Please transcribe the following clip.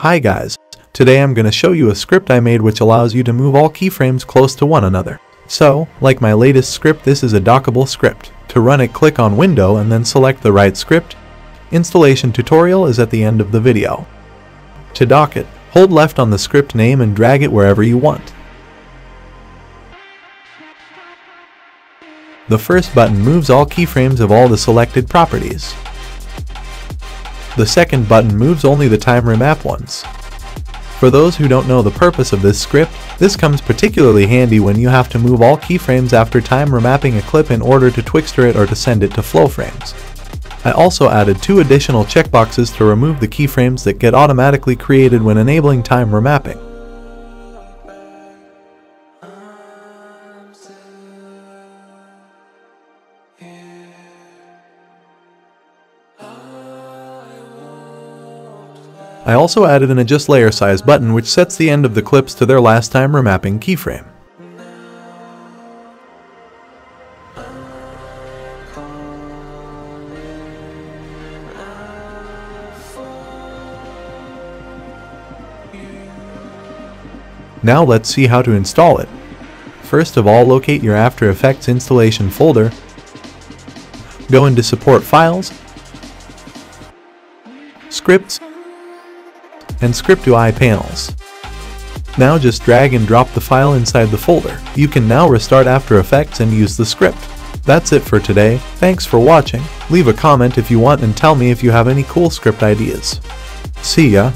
Hi guys, today I'm going to show you a script I made which allows you to move all keyframes close to one another. So, like my latest script this is a dockable script. To run it click on window and then select the right script. Installation tutorial is at the end of the video. To dock it, hold left on the script name and drag it wherever you want. The first button moves all keyframes of all the selected properties. The second button moves only the time remap ones. For those who don't know the purpose of this script, this comes particularly handy when you have to move all keyframes after time remapping a clip in order to Twixtor it or to send it to Flowframes. I also added two additional checkboxes to remove the keyframes that get automatically created when enabling time remapping. I also added an adjust layer size button which sets the end of the clips to their last time remapping keyframe. Now let's see how to install it. First of all locate your After Effects installation folder, go into Support Files, Scripts, and ScriptUI panels. Now just drag and drop the file inside the folder. You can now restart After Effects and use the script. That's it for today, thanks for watching, leave a comment if you want and tell me if you have any cool script ideas. See ya!